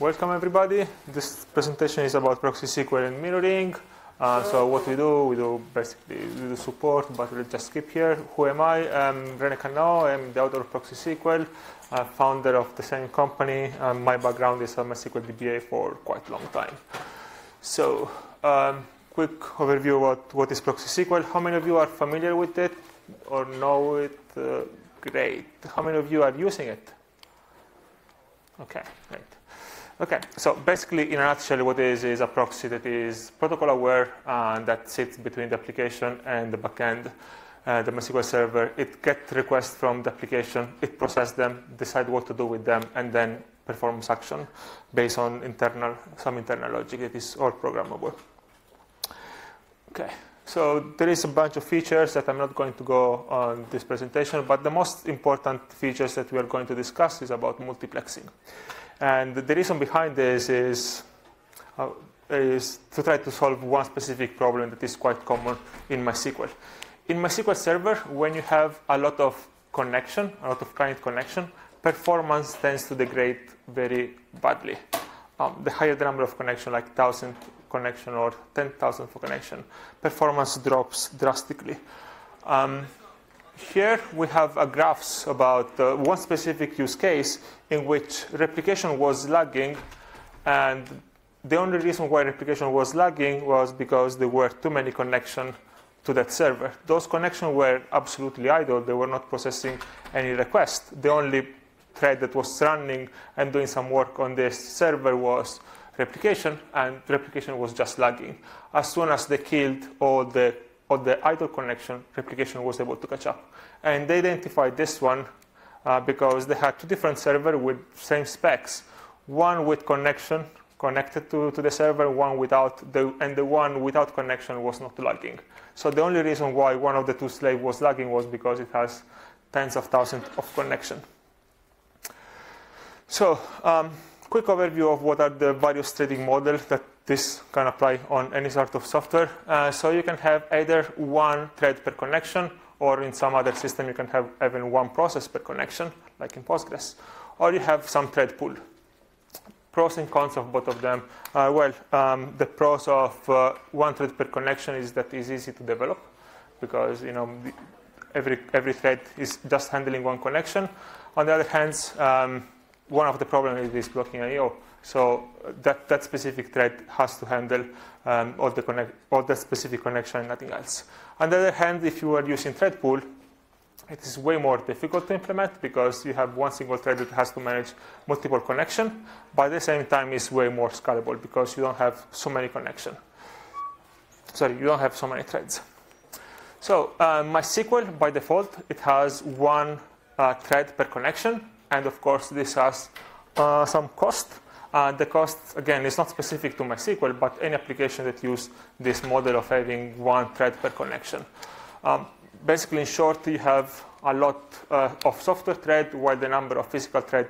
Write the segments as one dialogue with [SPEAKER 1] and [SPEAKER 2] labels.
[SPEAKER 1] welcome everybody. This presentation is about proxy SQL and mirroring. Uh, so what we do, we do basically we do support, but we'll just skip here. Who am I? I'm René Cannaò. I'm the author of Proxy SQL, uh, founder of the same company. Um, my background is I'm a SQL DBA for quite a long time. So um, quick overview about what is Proxy SQL. How many of you are familiar with it or know it? Uh, great. How many of you are using it? Okay, great. Okay, so basically, in a nutshell, what is is a proxy that is protocol aware and that sits between the application and the backend, uh, the MySQL server. It gets requests from the application, it processes them, decide what to do with them, and then performs action based on internal some internal logic. that is all programmable. Okay, so there is a bunch of features that I'm not going to go on this presentation, but the most important features that we are going to discuss is about multiplexing. And the reason behind this is, uh, is to try to solve one specific problem that is quite common in MySQL. In MySQL Server, when you have a lot of connection, a lot of client connection, performance tends to degrade very badly. Um, the higher the number of connection, like 1,000 connection or 10,000 for connection, performance drops drastically. Um, here we have a graphs about uh, one specific use case in which replication was lagging and the only reason why replication was lagging was because there were too many connections to that server. Those connections were absolutely idle. They were not processing any request. The only thread that was running and doing some work on this server was replication, and replication was just lagging. As soon as they killed all the of the idle connection, replication was able to catch up. And they identified this one uh, because they had two different servers with same specs. One with connection connected to, to the server, one without, the, and the one without connection was not lagging. So the only reason why one of the two slaves was lagging was because it has tens of thousands of connection. So um, quick overview of what are the various threading models that this can apply on any sort of software. Uh, so you can have either one thread per connection, or in some other system you can have even one process per connection, like in Postgres. Or you have some thread pool. Pros and cons of both of them. Uh, well, um, the pros of uh, one thread per connection is that it's easy to develop because you know every every thread is just handling one connection. On the other hand, um, one of the problems is blocking I/O. So that, that specific thread has to handle um, all, the connect, all the specific connection and nothing else. On the other hand, if you are using thread pool, it is way more difficult to implement because you have one single thread that has to manage multiple connection, but at the same time it's way more scalable because you don't have so many connection. Sorry, you don't have so many threads. So uh, MySQL, by default, it has one uh, thread per connection, and of course this has uh, some cost. Uh, the cost, again, is not specific to MySQL, but any application that use this model of having one thread per connection. Um, basically, in short, you have a lot uh, of software thread, while the number of physical thread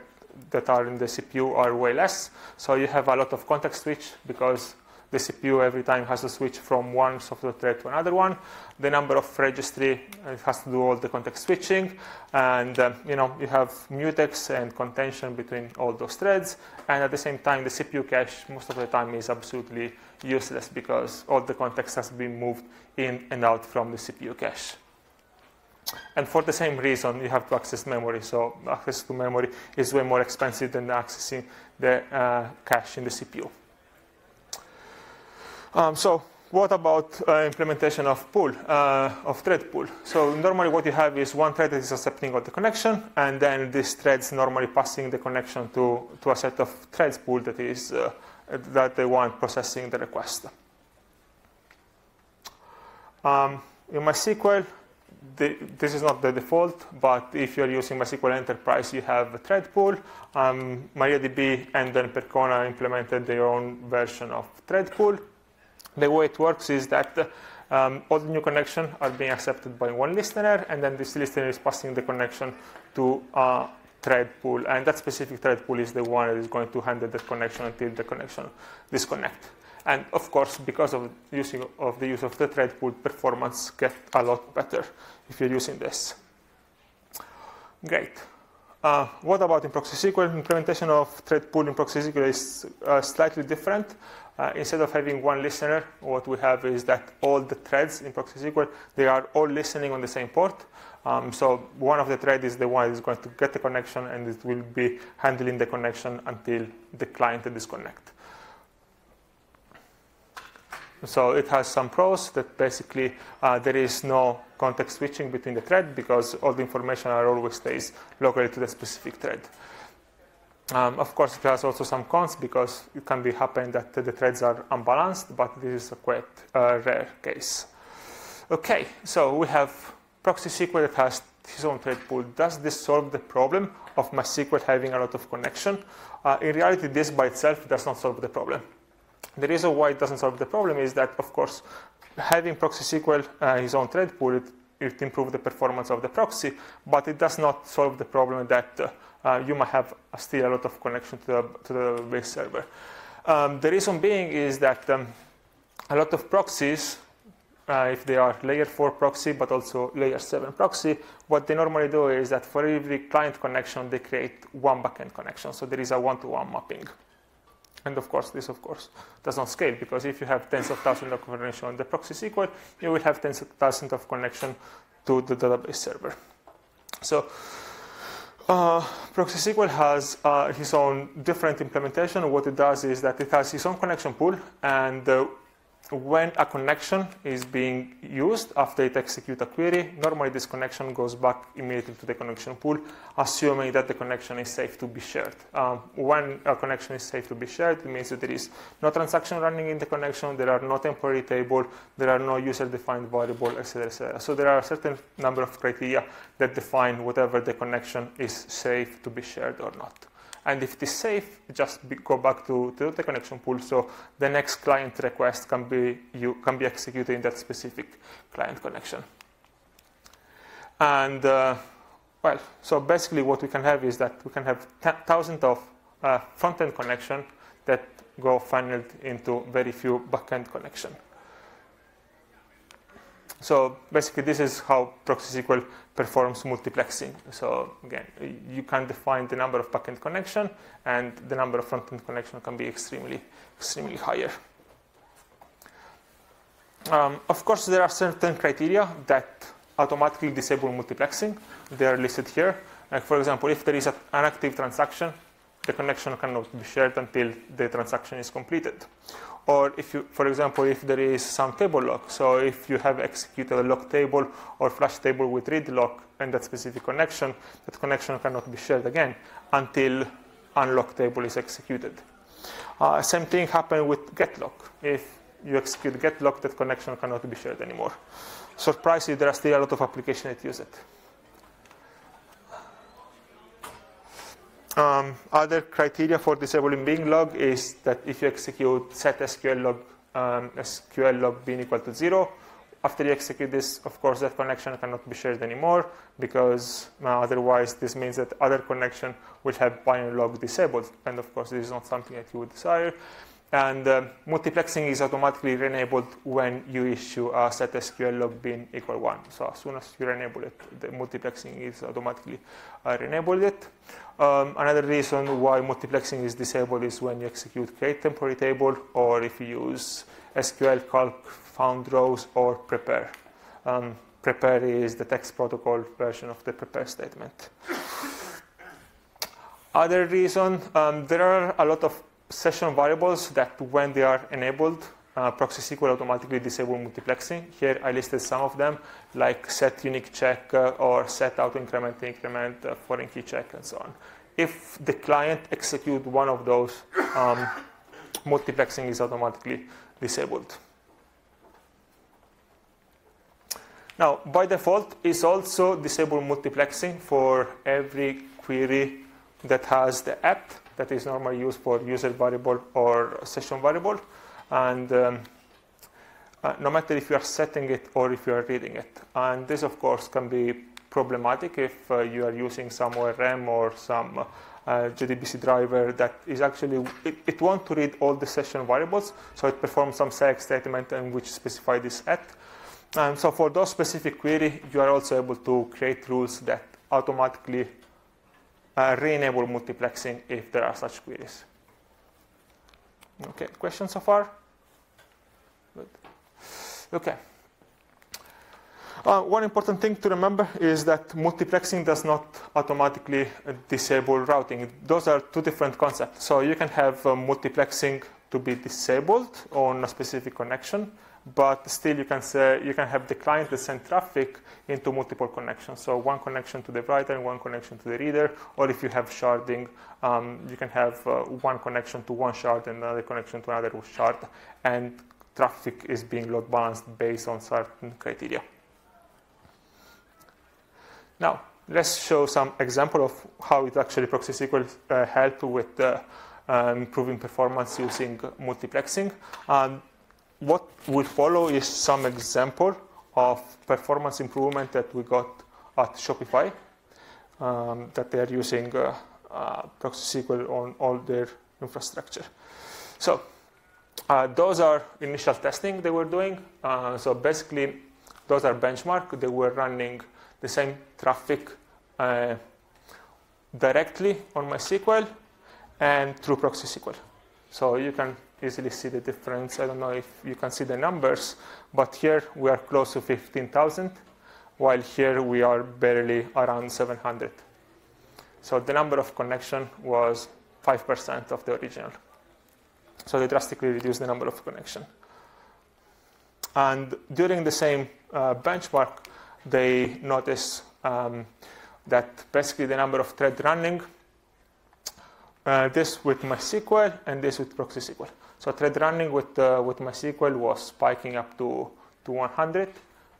[SPEAKER 1] that are in the CPU are way less. So you have a lot of context switch because the CPU every time has to switch from one software thread to another one. The number of registry it has to do all the context switching, and um, you know you have mutex and contention between all those threads. And at the same time, the CPU cache most of the time is absolutely useless because all the context has been moved in and out from the CPU cache. And for the same reason, you have to access memory. So access to memory is way more expensive than accessing the uh, cache in the CPU. Um, so what about uh, implementation of pool, uh, of thread pool? So normally what you have is one thread that is accepting of the connection, and then these threads normally passing the connection to, to a set of threads pool that is uh, that they want processing the request. Um, in MySQL, the, this is not the default, but if you're using MySQL Enterprise, you have a thread pool. Um, MariaDB and then Percona implemented their own version of thread pool. The way it works is that um, all the new connections are being accepted by one listener, and then this listener is passing the connection to a thread pool, and that specific thread pool is the one that is going to handle the connection until the connection disconnect. And of course, because of using of the use of the thread pool, performance gets a lot better if you're using this. Great. Uh, what about in ProxySQL? Implementation of thread pool in ProxySQL is uh, slightly different. Uh, instead of having one listener, what we have is that all the threads in ProxySQL, they are all listening on the same port. Um, so one of the threads is the one that is going to get the connection and it will be handling the connection until the client disconnect. So it has some pros that basically uh, there is no context switching between the thread because all the information are always stays locally to the specific thread. Um, of course, it has also some cons because it can be happen that the threads are unbalanced, but this is a quite uh, rare case. Okay, so we have proxy ProxySQL that has his own thread pool. Does this solve the problem of MySQL having a lot of connection? Uh, in reality, this by itself does not solve the problem. The reason why it doesn't solve the problem is that, of course, having ProxySQL uh, his own thread pool, it, it improves the performance of the proxy, but it does not solve the problem that uh, you might have still a lot of connection to the, to the base server. Um, the reason being is that um, a lot of proxies, uh, if they are layer 4 proxy but also layer 7 proxy, what they normally do is that for every client connection, they create one backend connection. So there is a one-to-one -one mapping. And of course, this of course does not scale because if you have tens of thousands of connection on the proxy SQL, you will have tens of thousands of connection to the database server. So uh, ProxySQL has uh, his own different implementation. What it does is that it has its own connection pool, and uh, when a connection is being used after it executes a query, normally this connection goes back immediately to the connection pool, assuming that the connection is safe to be shared. Um, when a connection is safe to be shared, it means that there is no transaction running in the connection, there are no temporary table, there are no user-defined variable, etc., etc. So there are a certain number of criteria that define whatever the connection is safe to be shared or not. And if it is safe, just be, go back to, to the connection pool. So the next client request can be, you, can be executed in that specific client connection. And uh, well, so basically what we can have is that we can have thousands of uh, front-end connection that go funneled into very few back-end connection. So basically, this is how ProxySQL performs multiplexing. So again, you can define the number of backend connection, and the number of frontend connection can be extremely, extremely higher. Um, of course, there are certain criteria that automatically disable multiplexing. They are listed here. Like for example, if there is an active transaction, the connection cannot be shared until the transaction is completed or if you, for example, if there is some table lock. So if you have executed a lock table or flush table with read lock and that specific connection, that connection cannot be shared again until unlock table is executed. Uh, same thing happened with get lock. If you execute get lock, that connection cannot be shared anymore. Surprisingly, there are still a lot of applications that use it. Um, other criteria for disabling binlog is that if you execute set SQL log, um, SQL log bin equal to zero, after you execute this, of course, that connection cannot be shared anymore because uh, otherwise this means that other connection will have binary log disabled. And of course, this is not something that you would desire. And uh, multiplexing is automatically enabled when you issue a set SQL log bin equal 1. So as soon as you enable it, the multiplexing is automatically uh, enabled it. Um, another reason why multiplexing is disabled is when you execute create temporary table or if you use SQL calc found rows or prepare. Um, prepare is the text protocol version of the prepare statement. Other reason, um, there are a lot of session variables that when they are enabled, uh, ProxySQL automatically disable multiplexing. Here I listed some of them, like set unique check uh, or set auto increment increment, uh, foreign key check, and so on. If the client execute one of those, um, multiplexing is automatically disabled. Now, by default, it's also disable multiplexing for every query that has the app that is normally used for user variable or session variable. And um, uh, no matter if you are setting it or if you are reading it. And this, of course, can be problematic if uh, you are using some ORM or some uh, JDBC driver that is actually, it, it wants to read all the session variables, so it performs some select statement in which specify this at. And so for those specific query, you are also able to create rules that automatically uh, re-enable multiplexing if there are such queries. Okay, questions so far? Good. Okay. Uh, one important thing to remember is that multiplexing does not automatically disable routing. Those are two different concepts. So you can have uh, multiplexing to be disabled on a specific connection, but still you can say you can have the client that send traffic into multiple connections. So one connection to the writer and one connection to the reader, or if you have sharding, um, you can have uh, one connection to one shard and another connection to another shard, and traffic is being load balanced based on certain criteria. Now, let's show some example of how it actually proxy SQL uh, help with uh, uh, improving performance using multiplexing. And what will follow is some example of performance improvement that we got at Shopify um, that they are using uh, uh, proxy SQL on all their infrastructure. So uh, those are initial testing they were doing. Uh, so basically, those are benchmark. They were running the same traffic uh, directly on MySQL and through proxy SQL. So you can easily see the difference. I don't know if you can see the numbers, but here we are close to 15,000, while here we are barely around 700. So the number of connection was 5% of the original. So they drastically reduced the number of connection. And during the same uh, benchmark, they noticed um, that basically the number of thread running, uh, this with MySQL and this with Proxy SQL. So thread running with, uh, with MySQL was spiking up to, to 100,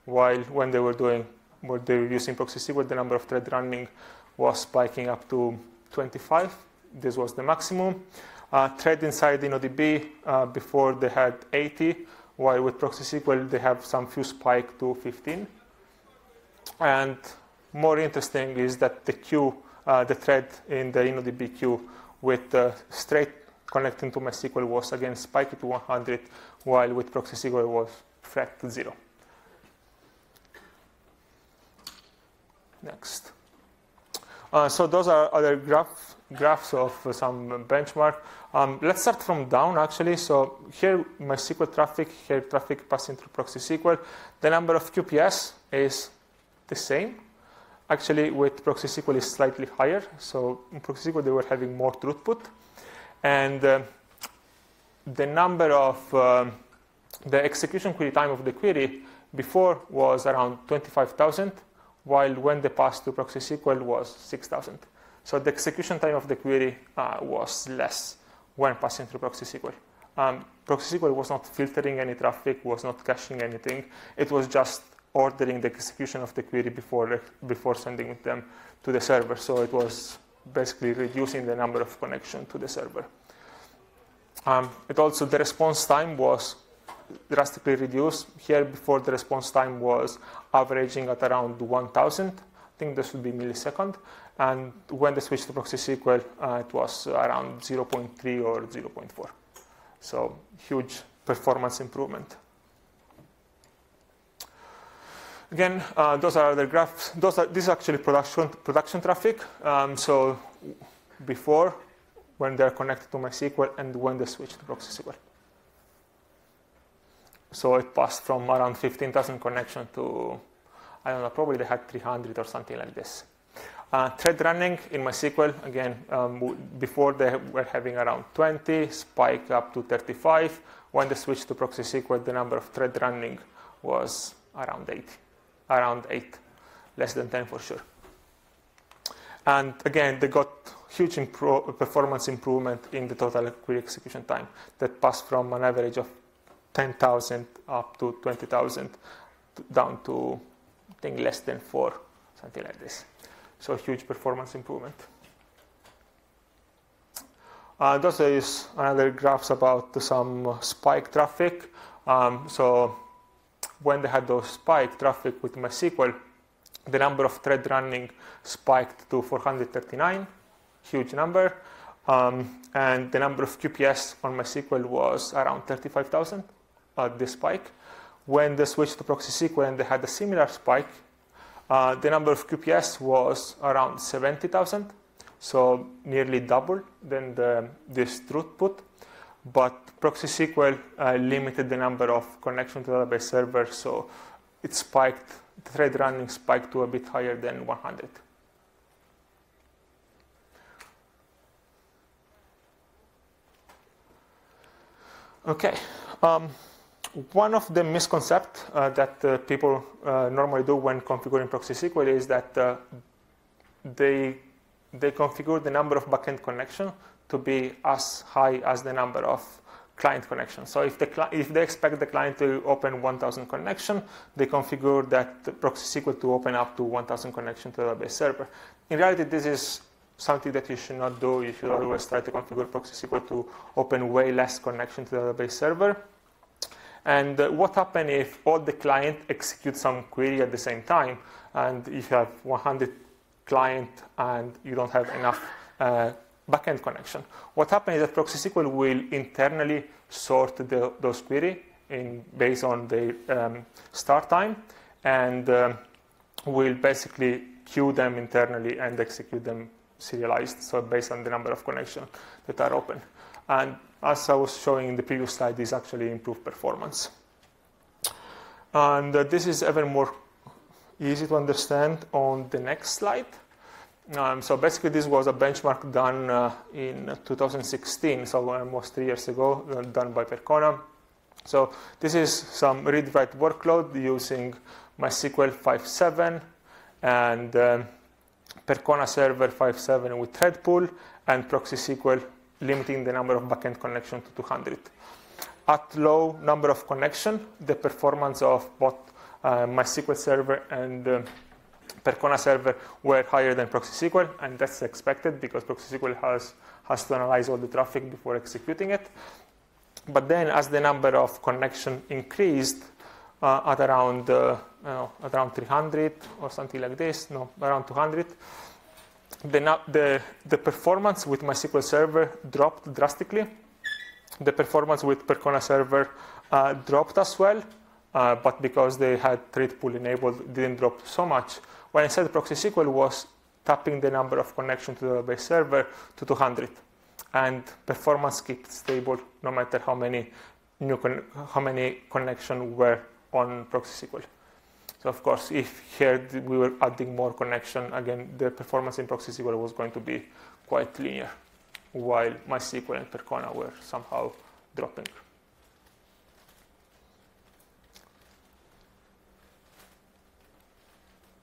[SPEAKER 1] while when they were doing, when they were using Proxy SQL, the number of thread running was spiking up to 25. This was the maximum. Uh, thread inside InnoDB, uh, before they had 80, while with Proxy SQL they have some few spike to 15. And more interesting is that the queue, uh, the thread in the InnoDB queue with uh, straight connecting to MySQL was again spiked to 100, while with Proxy SQL was flat to zero. Next. Uh, so those are other graph, graphs of uh, some benchmark. Um, let's start from down actually. So here MySQL traffic, here traffic passing through Proxy SQL. The number of QPS is the same. Actually, with Proxy SQL is slightly higher. So in Proxy SQL, they were having more throughput. And uh, the number of uh, the execution query time of the query before was around 25,000, while when they passed to Proxy SQL was 6,000. So the execution time of the query uh, was less when passing through Proxy SQL. Um, Proxy SQL was not filtering any traffic, was not caching anything. It was just ordering the execution of the query before, before sending them to the server. So it was basically reducing the number of connection to the server. Um, it also, the response time was drastically reduced. Here before the response time was averaging at around 1000. I think this would be millisecond. And when they switched to Proxy SQL, uh, it was around 0.3 or 0.4. So huge performance improvement. Again, uh, those are the graphs. Those are, this is actually production, production traffic. Um, so before, when they're connected to MySQL, and when they switch to Proxy SQL. So it passed from around 15,000 connection to, I don't know, probably they had 300 or something like this. Uh, thread running in MySQL, again, um, before they were having around 20, spike up to 35. When they switched to Proxy SQL, the number of thread running was around 80 around 8, less than 10 for sure. And again, they got huge impro- performance improvement in the total query execution time that passed from an average of 10,000 up to 20,000 down to, I think, less than 4, something like this. So huge performance improvement. Uh, those is another graphs about some spike traffic. Um, so when they had those spike traffic with MySQL, the number of thread running spiked to 439, huge number. Um, and the number of QPS on MySQL was around 35,000 at this spike. When they switched to Proxy SQL and they had a similar spike, uh, the number of QPS was around 70,000, so nearly double than the, this throughput. But ProxySQL uh, limited the number of connections to the database server, so it spiked, the thread running spiked to a bit higher than 100. Okay. Um, one of the misconceptions uh, that uh, people uh, normally do when configuring ProxySQL is that uh, they, they configure the number of backend connections to be as high as the number of client connections. So if, the if they expect the client to open 1,000 connection, they configure that ProxySQL to open up to 1,000 connection to the database server. In reality, this is something that you should not do. If you should always try to configure ProxySQL to open way less connection to the database server. And uh, what happens if all the client execute some query at the same time, and if you have 100 client and you don't have enough uh, backend connection? What happens is that ProxySQL will internally sort the, those query in, based on the um, start time, and um, will basically queue them internally and execute them serialized, so based on the number of connections that are open. And as I was showing in the previous slide, this actually improved performance. And uh, this is even more easy to understand on the next slide. Um, so basically, this was a benchmark done uh, in 2016, so almost three years ago, uh, done by Percona. So this is some read-write workload using MySQL 5.7 and um, Percona Server 5.7 with thread pool and ProxySQL limiting the number of backend connections to 200. At low number of connection, the performance of both uh, MySQL Server and uh, Percona Server were higher than ProxySQL, and that's expected because ProxySQL has, has to analyze all the traffic before executing it. But then as the number of connection increased uh, at around, uh, at around 300 or something like this, no, around 200, the, the, the performance with MySQL Server dropped drastically. The performance with Percona Server uh, dropped as well, uh, but because they had thread pool enabled, didn't drop so much. While instead ProxySQL was tapping the number of connections to the database server to 200, and performance kept stable no matter how many new how many connections were on ProxySQL. So of course, if here we were adding more connection, again, the performance in ProxySQL was going to be quite linear, while MySQL and Percona were somehow dropping.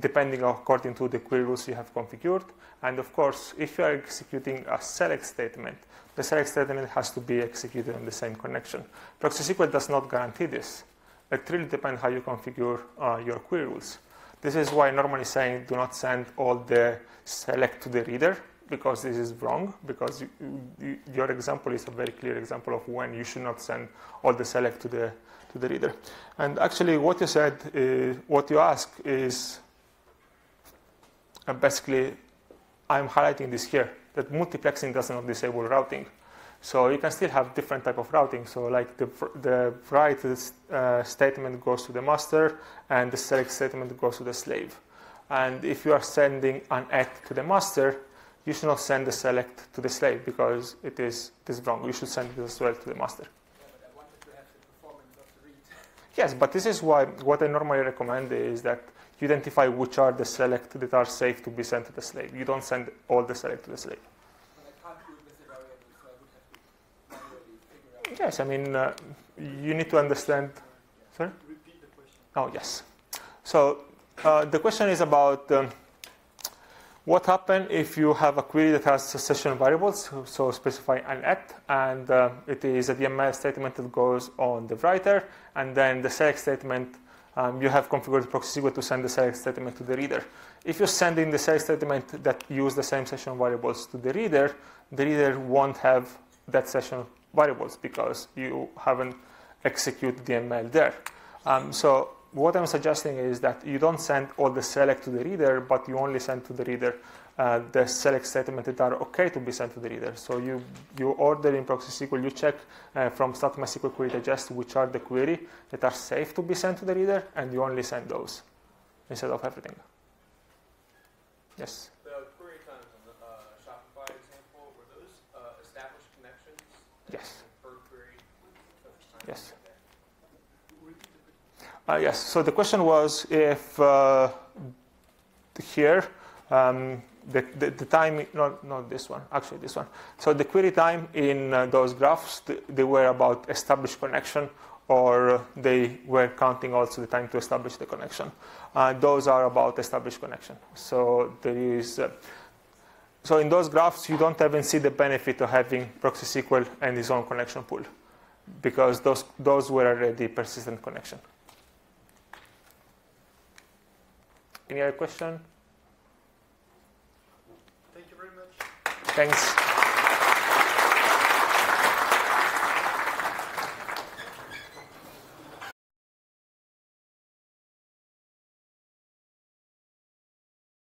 [SPEAKER 1] depending according to the query rules you have configured. And of course, if you are executing a select statement, the select statement has to be executed on the same connection. ProxySQL does not guarantee this. It really depends how you configure uh, your query rules. This is why normally saying do not send all the select to the reader because this is wrong, because you, you, your example is a very clear example of when you should not send all the select to the, to the reader. And actually what you said, is, what you ask is uh, basically, I'm highlighting this here, that multiplexing does not disable routing. So you can still have different type of routing. So like the, the write uh, statement goes to the master and the select statement goes to the slave. And if you are sending an add to the master, you should not send the select to the slave because it is, it is wrong. You should send it as well to the master. Yes, but this is why what I normally recommend is that you identify which are the select that are safe to be sent to the slave. You don't send all the select to the slave. Yes, I mean, uh, you need to understand. Sorry?
[SPEAKER 2] Repeat the question.
[SPEAKER 1] Oh, yes. So uh, the question is about um, what happens if you have a query that has session variables, so specify an at, and uh, it is a DML statement that goes on the writer, and then the select statement, um, you have configured proxy SQL to send the select statement to the reader. If you send in the select statement that use the same session variables to the reader, the reader won't have that session variables because you haven't executed the DML there. Um, so what I'm suggesting is that you don't send all the select to the reader, but you only send to the reader uh, the select statement that are okay to be sent to the reader. So you, you order in proxy SQL, you check uh, from start MySQL query digest which are the query that are safe to be sent to the reader, and you only send those instead of everything. Yes?
[SPEAKER 2] The query times on the uh, Shopify example, were those uh, established connections?
[SPEAKER 1] Yes.
[SPEAKER 2] Per query?
[SPEAKER 1] Yes. Uh, yes, so the question was if uh, here um, the, the, the, time, not, not this one, actually this one. So the query time in uh, those graphs, they were about established connection or they were counting also the time to establish the connection. Uh, those are about established connection. So there is, uh, so in those graphs, you don't even see the benefit of having proxy SQL and its own connection pool because those, those were already persistent connection. Any other question?
[SPEAKER 2] Thank you very much.
[SPEAKER 1] Thanks.